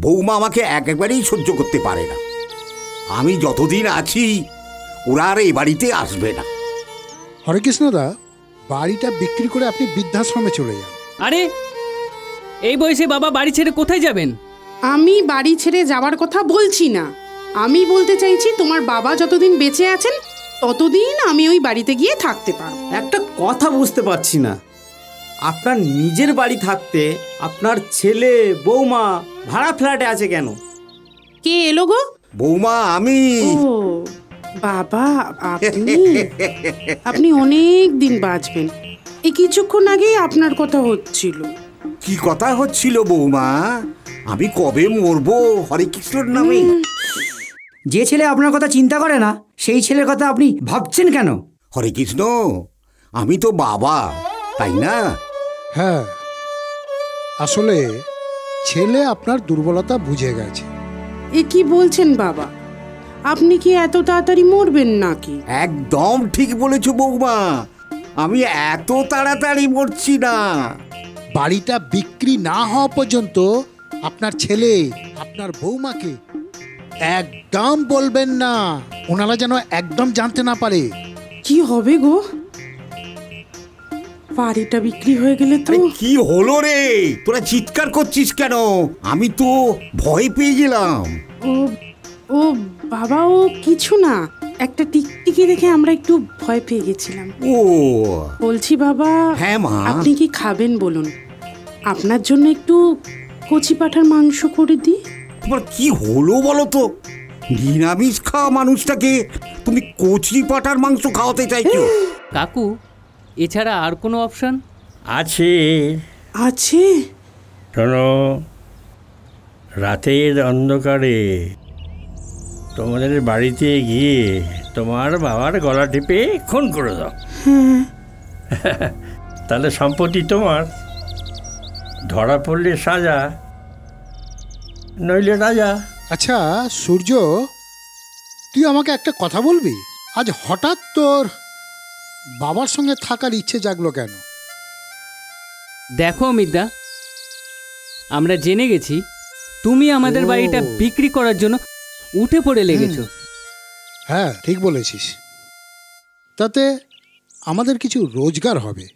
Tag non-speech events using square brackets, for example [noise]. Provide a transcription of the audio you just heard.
বৌমা আমাকে একেবারেই সহ্য করতে পারে না। আমি যতদিন আছি ওরা আর এই বাড়িতে আসবে না। হরেকৃষ্ণদা বাড়িটা বিক্রি করে আপনি বৃদ্ধাশ্রমে চলে যান। আরে এই বয়সে বাবা বাড়ি ছেড়ে কোথায় যাবেন? আমি বাড়ি ছেড়ে যাওয়ার কথা বলছি না। আমি বলতে চাইছি তোমার বাবা যতদিন বেঁচে আছেন ততদিন আমি ওই বাড়িতে গিয়ে থাকতে পারব। একটা কথা বুঝতে পারছি না। আপনার নিজের বাড়ি থাকতে আপনার ছেলে বৌমা ভাড়া ফ্ল্যাটে আছে কেন? কে এলো গো? বৌমা আমি। ও বাবা আপনি? আপনি অনেক দিন বাঁচবেন। এই কিছুক্ষণ আগেই আপনার কথা হচ্ছিল। কি কথা হচ্ছিল বৌমা? আমি কবে মরবো? হরেকৃষ্ণর নামে। যে ছেলে আপনার কথা চিন্তা করে না সেই ছেলের কথা আপনি ভাবছেন কেন? হরে কৃষ্ণ আমি তো বাবা তাই না? হ্যাঁ আসলে ছেলে আপনার দুর্বলতা বুঝে গেছে। এ কি বলছেন বাবা? আপনি কি এত তাড়াতাড়ি মরবেন নাকি? একদম ঠিক বলেছ বৌমা। আমি এত তাড়াতাড়ি মরছি না। বাড়িটা বিক্রি না হওয়া পর্যন্ত আপনার ছেলে আপনার বৌমাকে একদম বলবেন না। ওনারা যেন একদম জানতে না পারে। কি হবে গো? বাড়িটা বিক্রি হয়ে গেলে তো কি হলো রে? তোরা চিৎকার করছিস কেন? আমি তো ভয় পেয়ে গেলাম। ও ও বাবা ও কিছু না। একটা টিকটিকি দেখে আমরা একটু ভয় পেয়ে গেছিলাম। ও। বলছি বাবা হ্যাঁ, মা। আপনি কি খাবেন বলুন? আপনার জন্য একটু কচি পাঠার মাংস করে দিই। তোমার কি হলো বলো তো? নিরামিষ খাওয়া মানুষটাকে তুমি কচি পাটার মাংস খাওয়াতে চাইছো? কাকু এছাড়া আর কোনো অপশন? আছে। আছে? শোনো রাতের অন্ধকারে তোমাদের বাড়িতে গিয়ে তোমার বাবার গলা টিপে খুন করে দাও। [laughs] তাহলে সম্পত্তি তোমার। ধরা পড়লে সাজা নইলে রাজা আচ্ছা সূর্য তুই আমাকে একটা কথা বলবি? আজ হঠাৎ তোর বাবার সঙ্গে থাকার ইচ্ছে জাগলো কেন? দেখো অমিতদা আমরা জেনে গেছি তুমি আমাদের ও। বাড়িটা বিক্রি করার জন্য উঠে পড়ে লেগেছো। হ্যাঁ ঠিক বলেছিস। তাতে আমাদের কিছু রোজগার হবে।